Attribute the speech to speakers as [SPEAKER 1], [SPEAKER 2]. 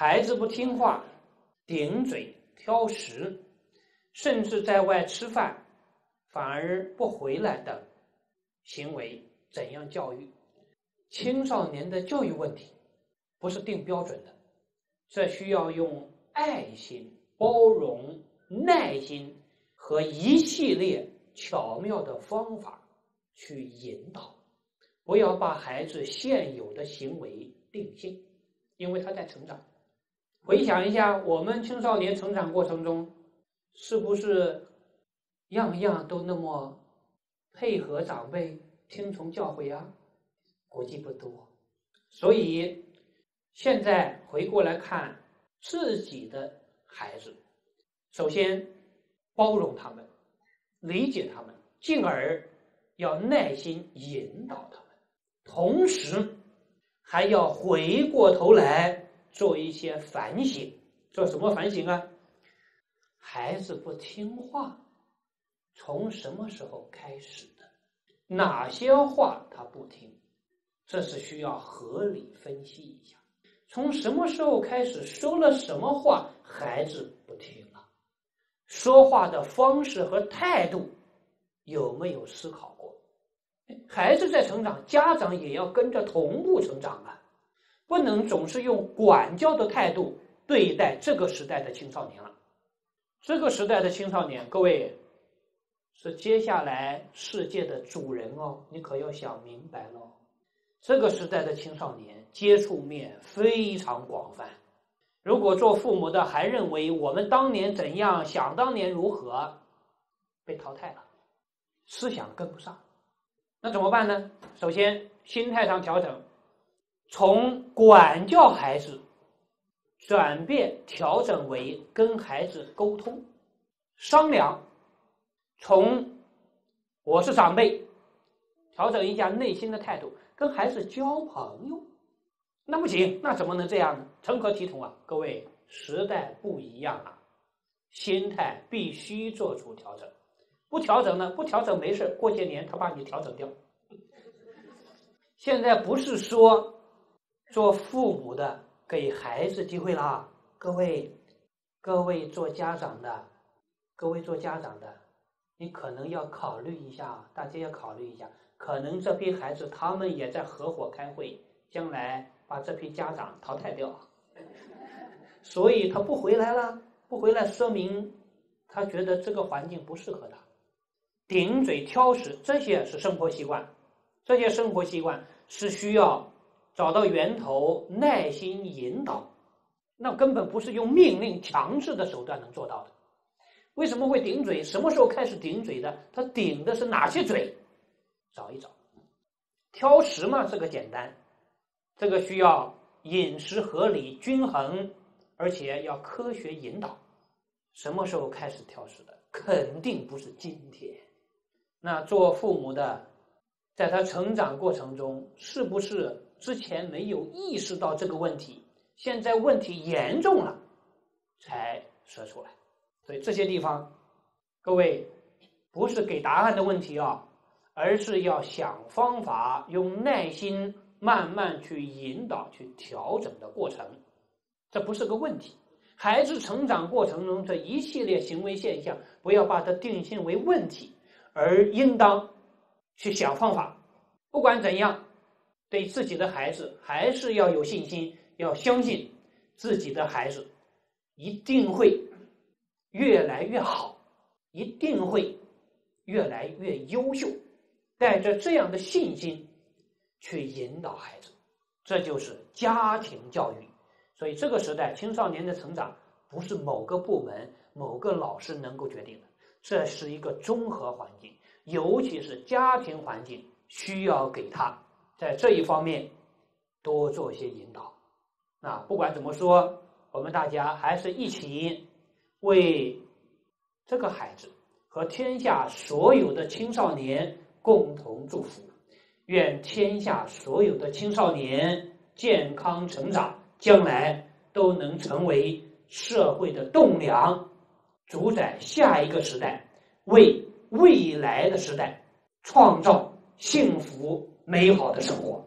[SPEAKER 1] 孩子不听话、顶嘴、挑食，甚至在外吃饭反而不回来的行为，怎样教育？青少年的教育问题不是定标准的，这需要用爱心、包容、耐心和一系列巧妙的方法去引导，不要把孩子现有的行为定性，因为他在成长。回想一下，我们青少年成长过程中，是不是样样都那么配合长辈、听从教诲啊？估计不多，所以现在回过来看自己的孩子，首先包容他们，理解他们，进而要耐心引导他们，同时还要回过头来做一些反省。做什么反省啊？孩子不听话，从什么时候开始的？哪些话他不听？这是需要合理分析一下，从什么时候开始说了什么话，孩子不听了？说话的方式和态度有没有思考过？孩子在成长，家长也要跟着同步成长啊，不能总是用管教的态度对待这个时代的青少年了。这个时代的青少年，各位是接下来世界的主人哦，你可要想明白了。这个时代的青少年接触面非常广泛，如果做父母的还认为我们当年怎样，想当年如何，被淘汰了，思想跟不上，那怎么办呢？首先心态上调整，从管教孩子转变调整为跟孩子沟通、商量，从我是长辈，调整一下内心的态度。跟孩子交朋友，那不行，那怎么能这样呢？成何体统啊！各位，时代不一样啊，心态必须做出调整。不调整呢？不调整没事，过些年他把你调整掉。现在不是说做父母的给孩子机会啦，各位，各位做家长的，各位做家长的，你可能要考虑一下，大家要考虑一下。可能这批孩子他们也在合伙开会，将来把这批家长淘汰掉，所以他不回来了。不回来说明他觉得这个环境不适合他，顶嘴挑食，这些是生活习惯，这些生活习惯是需要找到源头，耐心引导，那根本不是用命令强制的手段能做到的。为什么会顶嘴？什么时候开始顶嘴的？他顶的是哪些嘴？找一找，挑食嘛，这个简单，这个需要饮食合理均衡，而且要科学引导。什么时候开始挑食的？肯定不是今天。那做父母的，在他成长过程中，是不是之前没有意识到这个问题？现在问题严重了，才说出来。所以这些地方，各位不是给答案的问题啊。而是要想方法，用耐心慢慢去引导、去调整的过程，这不是个问题。孩子成长过程中这一系列行为现象，不要把它定性为问题，而应当去想方法。不管怎样，对自己的孩子还是要有信心，要相信自己的孩子一定会越来越好，一定会越来越优秀。带着这样的信心去引导孩子，这就是家庭教育。所以这个时代青少年的成长不是某个部门、某个老师能够决定的，这是一个综合环境，尤其是家庭环境需要给他在这一方面多做一些引导。那不管怎么说，我们大家还是一起为这个孩子和天下所有的青少年。共同祝福，愿天下所有的青少年健康成长，将来都能成为社会的栋梁，主宰下一个时代，为未来的时代创造幸福美好的生活。